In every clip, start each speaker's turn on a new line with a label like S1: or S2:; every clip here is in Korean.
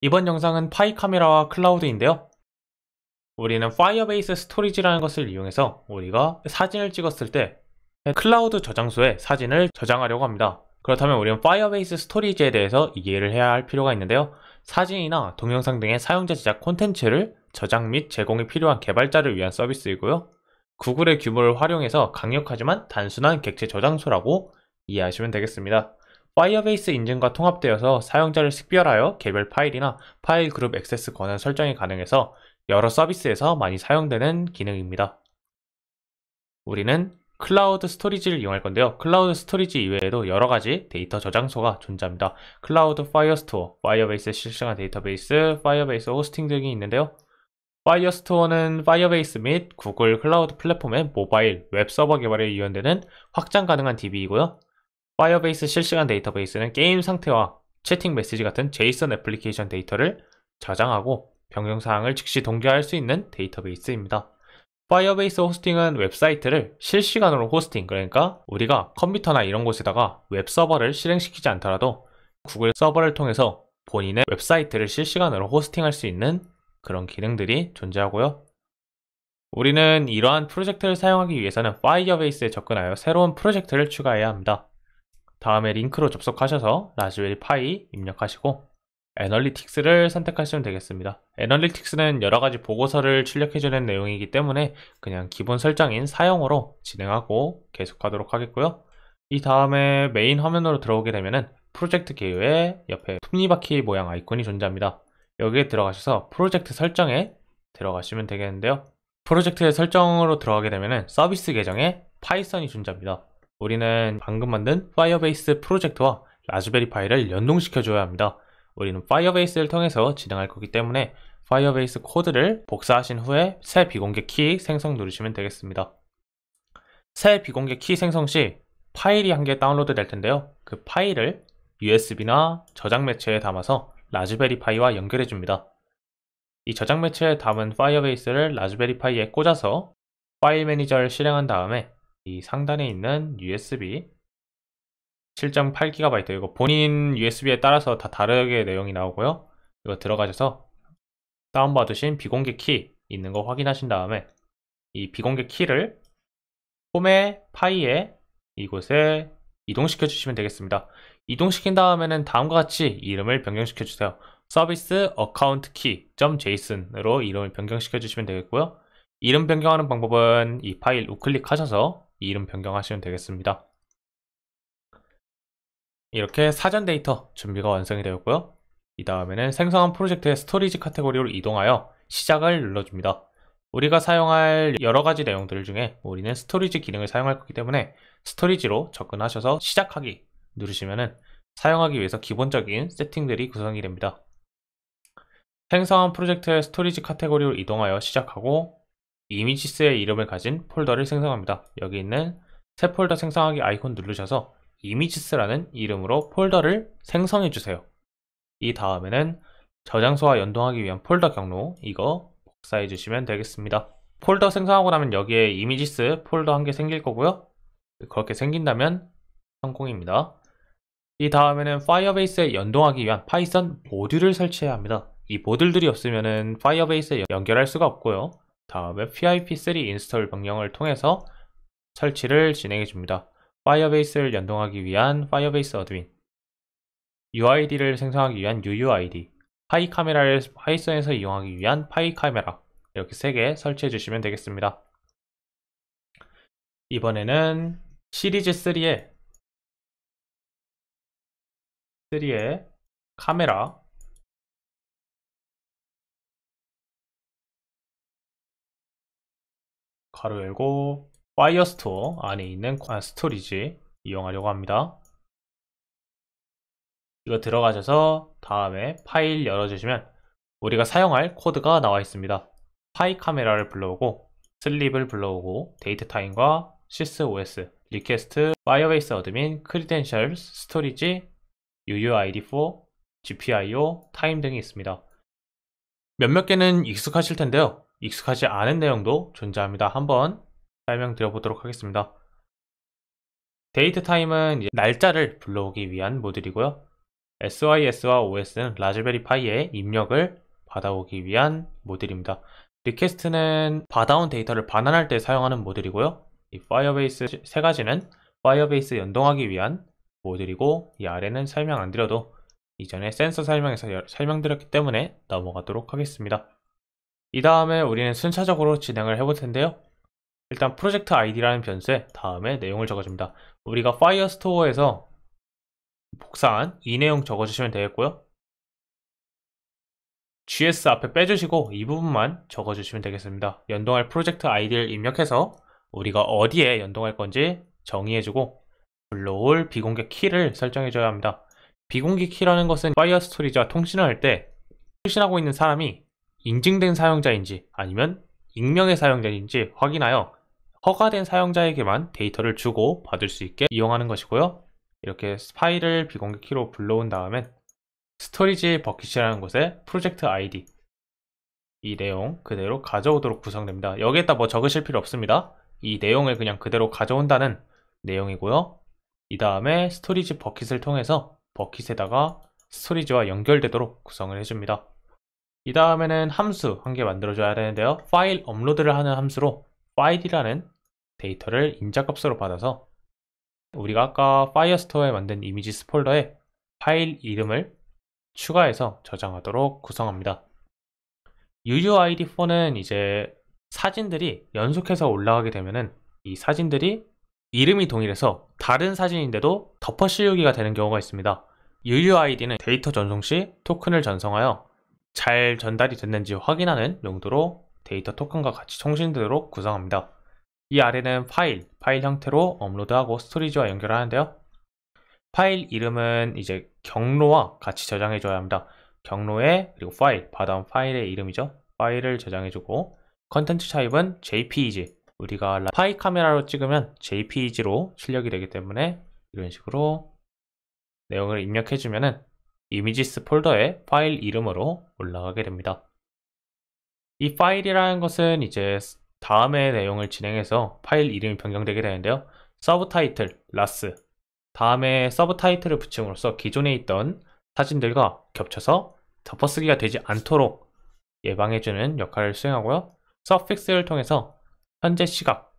S1: 이번 영상은 Pi 카메라와 클라우드인데요. 우리는 Firebase Storage라는 것을 이용해서 우리가 사진을 찍었을 때 클라우드 저장소에 사진을 저장하려고 합니다. 그렇다면 우리는 파이어베이스 스토리지에 대해서 이해를 해야 할 필요가 있는데요. 사진이나 동영상 등의 사용자 제작 콘텐츠를 저장 및 제공이 필요한 개발자를 위한 서비스이고요. 구글의 규모를 활용해서 강력하지만 단순한 객체 저장소라고 이해하시면 되겠습니다. Firebase 인증과 통합되어서 사용자를 식별하여 개별 파일이나 파일 그룹 액세스 권한 설정이 가능해서 여러 서비스에서 많이 사용되는 기능입니다. 우리는 Cloud Storage를 이용할 건데요. Cloud Storage 이외에도 여러 가지 데이터 저장소가 존재합니다. Cloud Firestore, Firebase 실시간 데이터베이스, Firebase Hosting 등이 있는데요. Firestore는 Firebase 및 Google Cloud Platform의 모바일, 웹 서버 개발에 이용되는 확장 가능한 DB이고요. Firebase 실시간 데이터베이스는 게임 상태와 채팅 메시지 같은 JSON 애플리케이션 데이터를 저장하고 변경사항을 즉시 동기화할 수 있는 데이터베이스입니다. Firebase Hosting은 웹사이트를 실시간으로 hosting, 그러니까 우리가 컴퓨터나 이런 곳에다가 웹서버를 실행시키지 않더라도 구글 서버를 통해서 본인의 웹사이트를 실시간으로 hosting할 수 있는 그런 기능들이 존재하고요. 우리는 이러한 프로젝트를 사용하기 위해서는 파이어베이스에 접근하여 새로운 프로젝트를 추가해야 합니다. 다음에 링크로 접속하셔서 Raspberry Pi 입력하시고 Analytics를 선택하시면 되겠습니다. Analytics는 여러가지 보고서를 출력해주는 내용이기 때문에 그냥 기본 설정인 사용으로 진행하고 계속하도록 하겠고요. 이 다음에 메인 화면으로 들어오게 되면 프로젝트 개요에 옆에 톱니바퀴 모양 아이콘이 존재합니다. 여기에 들어가셔서 프로젝트 설정에 들어가시면 되겠는데요. 프로젝트의 설정으로 들어가게 되면 서비스 계정에 Python이 존재합니다. 우리는 방금 만든 Firebase 프로젝트와 Raspberry Pi를 연동시켜 줘야 합니다. 우리는 Firebase를 통해서 진행할 거기 때문에 Firebase 코드를 복사하신 후에 새 비공개 키 생성 누르시면 되겠습니다. 새 비공개 키 생성 시 파일이 한 개 다운로드 될 텐데요. 그 파일을 USB나 저장 매체에 담아서 Raspberry Pi와 연결해 줍니다. 이 저장 매체에 담은 Firebase를 Raspberry Pi에 꽂아서 파일 매니저를 실행한 다음에 이 상단에 있는 USB 7.8GB 이거 본인 USB에 따라서 다 다르게 내용이 나오고요. 이거 들어가셔서 다운받으신 비공개 키 있는 거 확인하신 다음에 이 비공개 키를 home의 pi에 이곳에 이동시켜 주시면 되겠습니다. 이동시킨 다음에는 다음과 같이 이름을 변경시켜 주세요. service account key .json으로 이름을 변경시켜 주시면 되겠고요. 이름 변경하는 방법은 이 파일 우클릭하셔서 이름 변경하시면 되겠습니다. 이렇게 사전 데이터 준비가 완성이 되었고요. 이 다음에는 생성한 프로젝트의 Storage 카테고리로 이동하여 시작을 눌러줍니다. 우리가 사용할 여러 가지 내용들 중에 우리는 Storage 기능을 사용할 거기 때문에 Storage로 접근하셔서 시작하기 누르시면 사용하기 위해서 기본적인 세팅들이 구성이 됩니다. 생성한 프로젝트의 Storage 카테고리로 이동하여 시작하고 images의 이름을 가진 폴더를 생성합니다. 여기 있는 새 폴더 생성하기 아이콘 누르셔서 images라는 이름으로 폴더를 생성해 주세요. 이 다음에는 저장소와 연동하기 위한 폴더 경로 이거 복사해 주시면 되겠습니다. 폴더 생성하고 나면 여기에 images 폴더 한 개 생길 거고요. 그렇게 생긴다면 성공입니다. 이 다음에는 Firebase에 연동하기 위한 Python 모듈을 설치해야 합니다. 이 모듈들이 없으면 Firebase에 연결할 수가 없고요. 다음에 PIP3 install 명령을 통해서 설치를 진행해 줍니다. Firebase를 연동하기 위한 Firebase admin UID를 생성하기 위한 UUID Pi 카메라를 Python에서 이용하기 위한 Pi 카메라 이렇게 세 개 설치해 주시면 되겠습니다. 이번에는 시리즈 3에 3의 카메라 가로 열고 Firestore 안에 있는 storage 이용하려고 합니다. 이거 들어가셔서 다음에 파일 열어주시면 우리가 사용할 코드가 나와 있습니다. Pi 카메라를 불러오고 sleep을 불러오고 데이트 타임과 sysOS, 리퀘스트, 파이어베이스 어드민, 크리덴셜, 스토리지, UUID4, GPIO, 타임 등이 있습니다. 몇몇 개는 익숙하실 텐데요. 익숙하지 않은 내용도 존재합니다. 한번 설명드려 보도록 하겠습니다. datetime은 날짜를 불러오기 위한 모듈이고요. SYS와 OS는 Raspberry Pi에 입력을 받아오기 위한 모듈입니다. request는 받아온 데이터를 반환할 때 사용하는 모듈이고요. 이 Firebase 세 가지는 Firebase 연동하기 위한 모듈이고 이 아래는 설명 안 드려도 이전에 센서 설명에서 설명드렸기 때문에 넘어가도록 하겠습니다. 이 다음에 우리는 순차적으로 진행을 해볼 텐데요. 일단 프로젝트 아이디라는 변수에 다음에 내용을 적어줍니다. 우리가 Firestore에서 복사한 이 내용 적어주시면 되겠고요. GS 앞에 빼주시고 이 부분만 적어주시면 되겠습니다. 연동할 프로젝트 아이디를 입력해서 우리가 어디에 연동할 건지 정의해주고 불러올 비공개 키를 설정해줘야 합니다. 비공개 키라는 것은 Fire storage와 통신을 할 때 통신하고 있는 사람이 인증된 사용자인지 아니면 익명의 사용자인지 확인하여 허가된 사용자에게만 데이터를 주고 받을 수 있게 이용하는 것이고요. 이렇게 파일을 비공개 키로 불러온 다음엔 storage bucket이라는 곳에 프로젝트 아이디 이 내용 그대로 가져오도록 구성됩니다. 여기에다 뭐 적으실 필요 없습니다. 이 내용을 그냥 그대로 가져온다는 내용이고요. 이 다음에 storage bucket을 통해서 bucket에다가 storage와 연결되도록 구성을 해줍니다. 이 다음에는 함수 한 개 만들어줘야 되는데요. 파일 업로드를 하는 함수로 파일이라는 데이터를 인자값으로 받아서 우리가 아까 Firestore에 만든 images 폴더에 파일 이름을 추가해서 저장하도록 구성합니다. UUID4는 이제 사진들이 연속해서 올라가게 되면은 이 사진들이 이름이 동일해서 다른 사진인데도 덮어 씌우기가 되는 경우가 있습니다. UUID는 데이터 전송 시 토큰을 전송하여 잘 전달이 됐는지 확인하는 용도로 데이터 토큰과 같이 통신되도록 구성합니다. 이 아래는 파일, 파일 형태로 업로드하고 storage와 연결하는데요. 파일 이름은 이제 경로와 같이 저장해 줘야 합니다. 경로에 그리고 파일, 받아온 파일의 이름이죠. 파일을 저장해 주고 contents type은 JPEG 우리가 Pi 카메라로 찍으면 JPEG로 출력이 되기 때문에 이런 식으로 내용을 입력해 주면 은 images 폴더에 파일 이름으로 올라가게 됩니다. 이 파일이라는 것은 이제 다음의 내용을 진행해서 파일 이름이 변경되게 되는데요. subtitle, 라스 다음에 subtitle을 붙임으로써 기존에 있던 사진들과 겹쳐서 덮어쓰기가 되지 않도록 예방해주는 역할을 수행하고요. suffix를 통해서 현재 시각,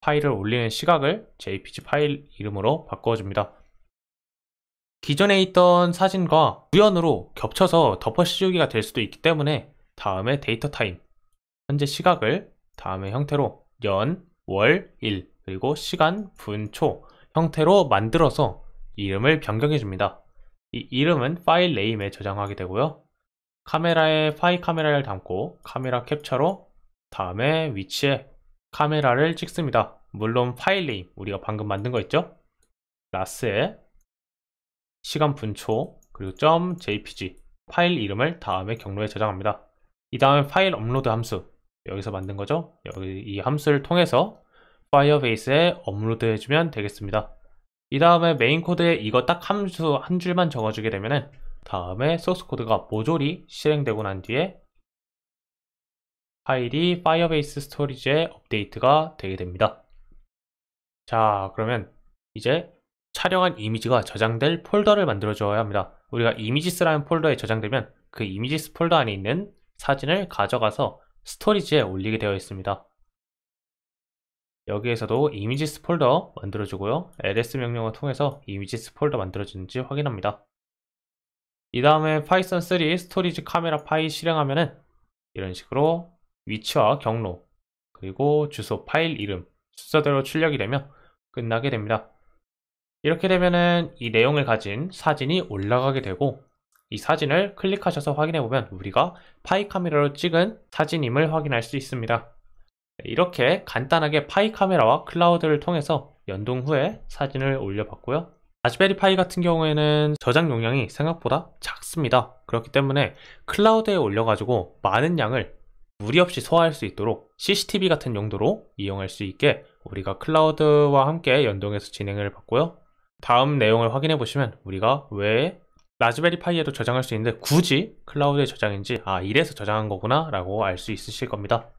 S1: 파일을 올리는 시각을 JPG 파일 이름으로 바꿔줍니다. 기존에 있던 사진과 우연으로 겹쳐서 덮어 씌우기가 될 수도 있기 때문에 다음에 datetime, 현재 시각을 다음의 형태로 연, 월, 일, 그리고 시간, 분, 초 형태로 만들어서 이름을 변경해 줍니다. 이 이름은 file name에 저장하게 되고요. 카메라에 Pi 카메라를 담고 카메라 캡처로 다음에 위치에 카메라를 찍습니다. 물론 file name 우리가 방금 만든 거 있죠? 라스에 시간 분초 그리고 .jpg 파일 이름을 다음에 경로에 저장합니다. 이 다음에 파일 업로드 함수 여기서 만든 거죠. 여기 이 함수를 통해서 파이어베이스에 업로드 해주면 되겠습니다. 이 다음에 메인 코드에 이거 딱 함수 한 줄만 적어주게 되면은 다음에 소스 코드가 모조리 실행되고 난 뒤에 파일이 파이어베이스 스토리지에 업데이트가 되게 됩니다. 자 그러면 이제 촬영한 이미지가 저장될 폴더를 만들어 줘야 합니다. 우리가 images라는 폴더에 저장되면 그 images 폴더 안에 있는 사진을 가져가서 storage에 올리게 되어 있습니다. 여기에서도 images 폴더 만들어주고요. ls 명령을 통해서 images 폴더 만들어지는지 확인합니다. 이 다음에 Python 3 storage camera 파일 실행하면 은 이런 식으로 위치와 경로 그리고 주소 파일 이름 순서대로 출력이 되며 끝나게 됩니다. 이렇게 되면은 이 내용을 가진 사진이 올라가게 되고 이 사진을 클릭하셔서 확인해 보면 우리가 Pi 카메라로 찍은 사진임을 확인할 수 있습니다. 이렇게 간단하게 Pi 카메라와 클라우드를 통해서 연동 후에 사진을 올려봤고요. 라즈베리 파이 같은 경우에는 저장 용량이 생각보다 작습니다. 그렇기 때문에 클라우드에 올려가지고 많은 양을 무리 없이 소화할 수 있도록 CCTV 같은 용도로 이용할 수 있게 우리가 클라우드와 함께 연동해서 진행을 봤고요. 다음 내용을 확인해 보시면 우리가 왜 라즈베리 파이에도 저장할 수 있는데 굳이 클라우드에 저장인지 아 이래서 저장한 거구나 라고 알 수 있으실 겁니다